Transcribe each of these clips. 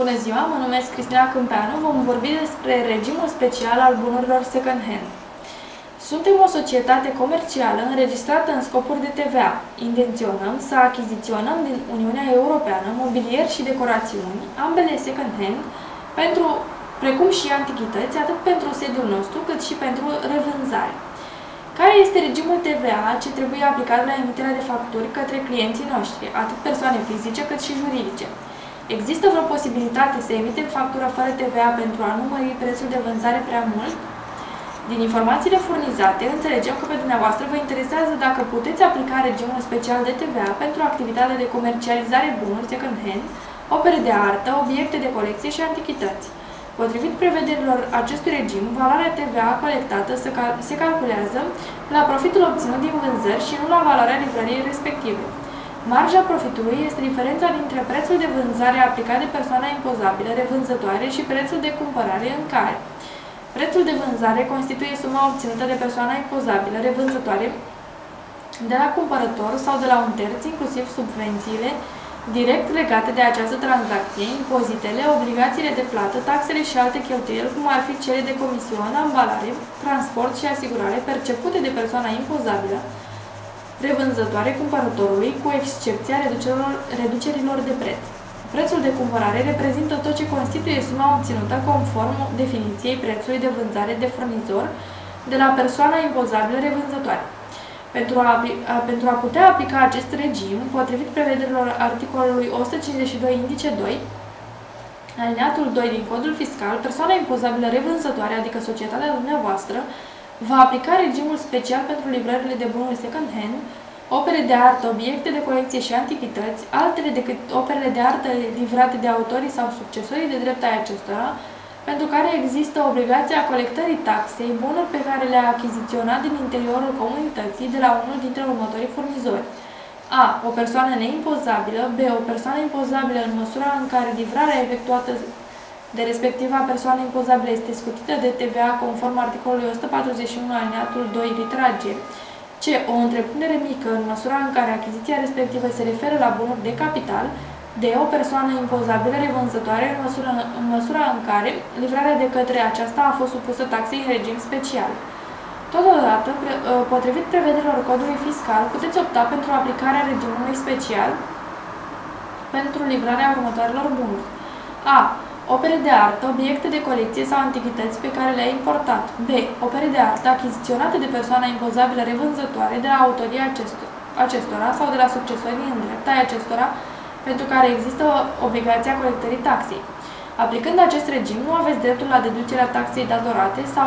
Bună ziua, mă numesc Cristina Câmpeanu. Vom vorbi despre regimul special al bunurilor second-hand. Suntem o societate comercială înregistrată în scopuri de TVA. Intenționăm să achiziționăm din Uniunea Europeană mobilier și decorațiuni, ambele second-hand, pentru, precum și antichități, atât pentru sediul nostru, cât și pentru revânzare. Care este regimul TVA ce trebuie aplicat la emiterea de facturi către clienții noștri, atât persoane fizice cât și juridice? Există vreo posibilitate să emitem factură fără TVA pentru a nu mări prețul de vânzare prea mult? Din informațiile furnizate, înțelegem că pe dumneavoastră vă interesează dacă puteți aplica regimul special de TVA pentru activitatea de comercializare bunuri second-hand, opere de artă, obiecte de colecție și antichități. Potrivit prevederilor acestui regim, valoarea TVA colectată se calculează la profitul obținut din vânzări și nu la valoarea livrării respective. Marja profitului este diferența dintre prețul de vânzare aplicat de persoana impozabilă, revânzătoare, și prețul de cumpărare în care. Prețul de vânzare constituie suma obținută de persoana impozabilă, revânzătoare, de la cumpărător sau de la un terț, inclusiv subvențiile direct legate de această tranzacție, impozitele, obligațiile de plată, taxele și alte cheltuieli, cum ar fi cele de comisioane, ambalare, transport și asigurare percepute de persoana impozabilă, revânzătoare cumpărătorului, cu excepția reducerilor, reducerilor de preț. Prețul de cumpărare reprezintă tot ce constituie suma obținută conform definiției prețului de vânzare de furnizor de la persoana impozabilă revânzătoare. Pentru a, pentru a putea aplica acest regim, potrivit prevederilor articolului 152 indice 2, alineatul 2 din codul fiscal, persoana impozabilă revânzătoare, adică societatea dumneavoastră, va aplica regimul special pentru livrările de bunuri second-hand, opere de artă, obiecte de colecție și antichități, altele decât operele de artă livrate de autorii sau succesorii de drept ai acestora, pentru care există obligația colectării taxei, bunuri pe care le-a achiziționat din interiorul comunității de la unul dintre următorii furnizori. A. O persoană neimpozabilă. B. O persoană impozabilă în măsura în care livrarea efectuată de respectiva persoană impozabilă este scutită de TVA conform articolului 141 alineatul 2 litera G. C. O întreprindere mică în măsura în care achiziția respectivă se referă la bunuri de capital de o persoană impozabilă revânzătoare în măsura, în măsura în care livrarea de către aceasta a fost supusă taxei în regim special. Totodată, ă, potrivit prevederilor codului fiscal, puteți opta pentru aplicarea regimului special pentru livrarea următoarelor bunuri. A. Opere de artă, obiecte de colecție sau antichități pe care le-a importat. B. Opere de artă achiziționate de persoana impozabilă revânzătoare de la autoria acestora sau de la succesorii în drept ai acestora pentru care există obligația colectării taxei. Aplicând acest regim, nu aveți dreptul la deducerea taxei datorate sau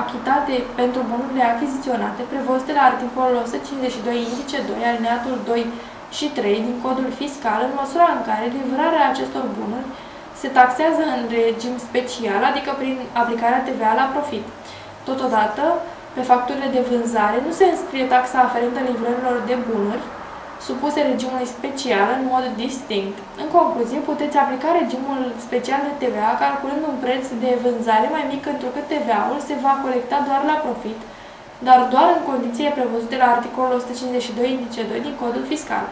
achitate pentru bunurile achiziționate prevăzute la articolul 152 indice 2 alineatul 2 și 3 din codul fiscal în măsura în care livrarea acestor bunuri se taxează în regim special, adică prin aplicarea TVA la profit. Totodată, pe facturile de vânzare nu se înscrie taxa aferentă livrărilor de bunuri, supuse regimului special în mod distinct. În concluzie, puteți aplica regimul special de TVA calculând un preț de vânzare mai mic întrucât TVA-ul se va colecta doar la profit, dar doar în condiții prevăzute la articolul 152 indice 2 din codul fiscal.